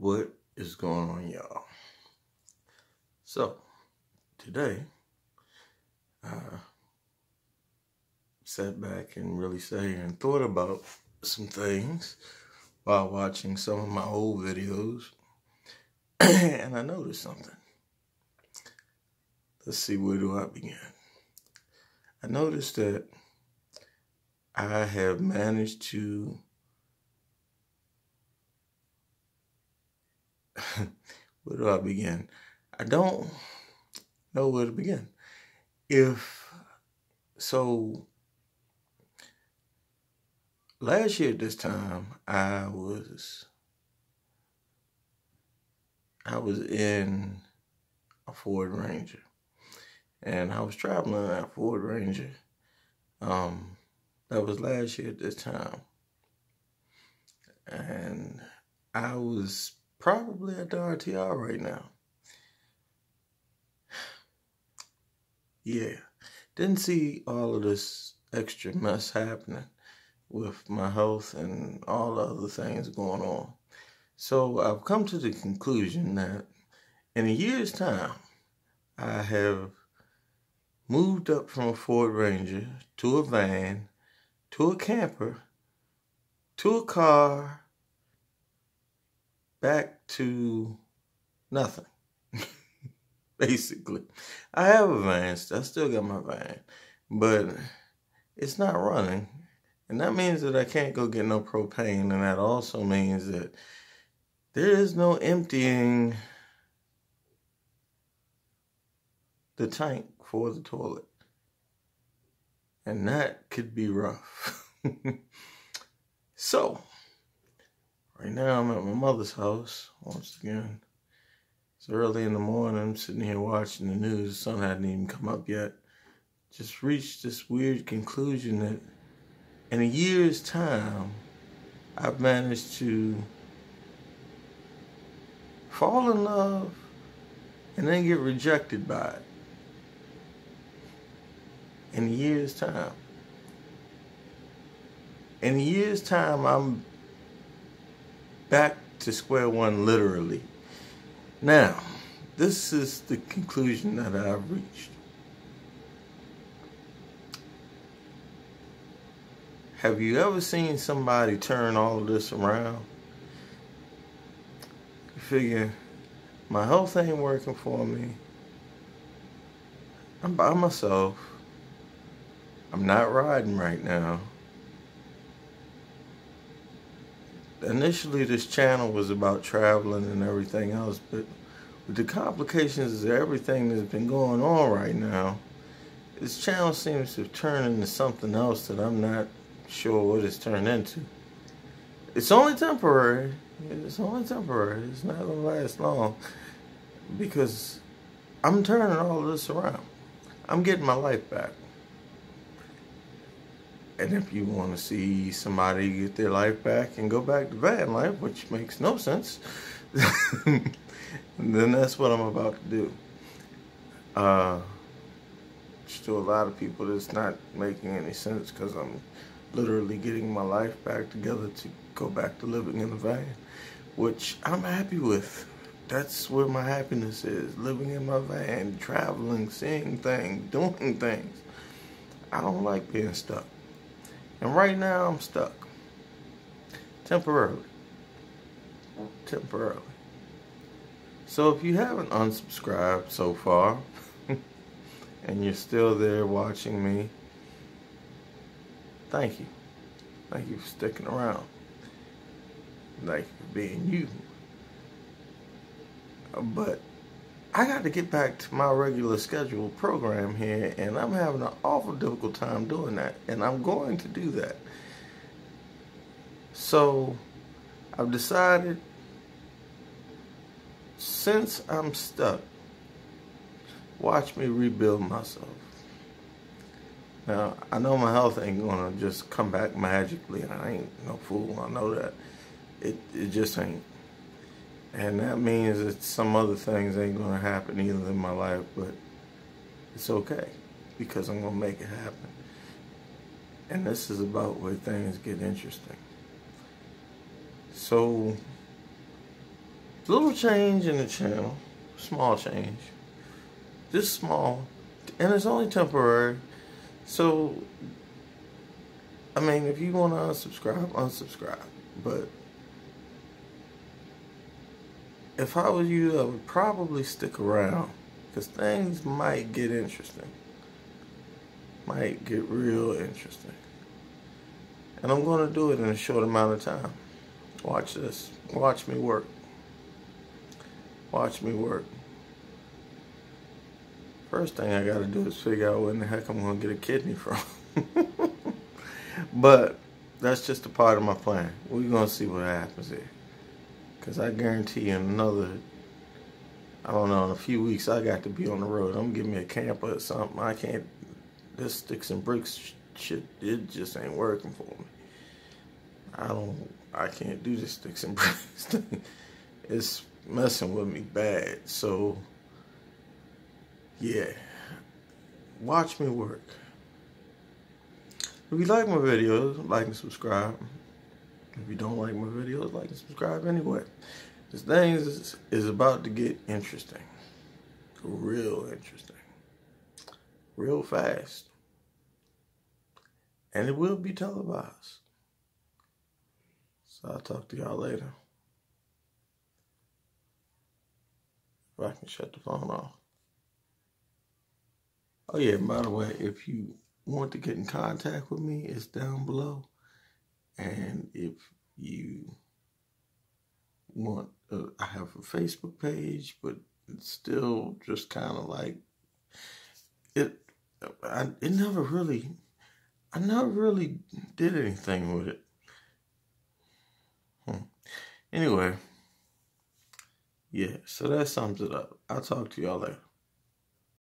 What is going on, y'all? So, today, I sat back and really sat here and thought about some things while watching some of my old videos, and I noticed something. Let's see, where do I begin? I noticed that I have managed to where do I begin? I don't know where to begin. If so, last year at this time, I was I was in a Ford Ranger, and I was traveling in that Ford Ranger. Um, that was last year at this time, and I was probably at the RTR right now. Yeah, didn't see all of this extra mess happening with my health and all the other things going on. So I've come to the conclusion that in a year's time, I have moved up from a Ford Ranger to a van, to a camper, to a car, back to nothing. Basically, I have a van. I still got my van, but it's not running, and that means that I can't go get no propane, and that also means that there is no emptying the tank for the toilet, and that could be rough. so Right now I'm at my mother's house once again. It's early in the morning. I'm sitting here watching the news. The sun hadn't even come up yet. Just reached this weird conclusion that in a year's time, I've managed to fall in love and then get rejected by it. In a year's time. In a year's time, I'm back to square one literally. Now, this is the conclusion that I've reached. Have you ever seen somebody turn all of this around? You figure, my health ain't working for me. I'm by myself. I'm not riding right now. Initially this channel was about traveling and everything else, but with the complications of everything that's been going on right now, this channel seems to turned into something else that I'm not sure what it's turned into. It's only temporary. It's only temporary. It's not going to last long because I'm turning all of this around. I'm getting my life back. And if you want to see somebody get their life back and go back to van life, which makes no sense, then that's what I'm about to do. Uh, to a lot of people, it's not making any sense because I'm literally getting my life back together to go back to living in the van, which I'm happy with. That's where my happiness is, living in my van, traveling, seeing things, doing things. I don't like being stuck. And right now I'm stuck. Temporarily. Temporarily. So if you haven't unsubscribed so far, and you're still there watching me, thank you. Thank you for sticking around. Thank you for being you. But I got to get back to my regular scheduled program here, and I'm having an awful difficult time doing that, and I'm going to do that. So I've decided since I'm stuck, watch me rebuild myself. Now, I know my health ain't gonna just come back magically, and I ain't no fool, I know that. It, it just ain't. And that means that some other things ain't going to happen either in my life, but it's okay because I'm going to make it happen. And this is about where things get interesting. So, little change in the channel, small change, just small, and it's only temporary. So, I mean, if you want to unsubscribe, unsubscribe. But if I was you, I would probably stick around because things might get interesting. Might get real interesting. And I'm going to do it in a short amount of time. Watch this. Watch me work. Watch me work. First thing I got to do is figure out where in the heck I'm going to get a kidney from. but that's just a part of my plan. We're going to see what happens here. Because I guarantee you another, I don't know, in a few weeks, I got to be on the road. I'm giving me a camper or something. I can't, this sticks and bricks shit, it just ain't working for me. I don't, I can't do this sticks and bricks thing. It's messing with me bad. So, yeah, watch me work. If you like my videos, like and subscribe. If you don't like my videos, like and subscribe anyway. This thing is, is about to get interesting. Real interesting. Real fast. And it will be televised. So I'll talk to y'all later. If I can shut the phone off. Oh yeah, by the way, if you want to get in contact with me, it's down below. And if you want, uh, I have a Facebook page, but it's still just kind of like it. I, it never really, I never really did anything with it. Hmm. Anyway, yeah, so that sums it up. I'll talk to y'all later.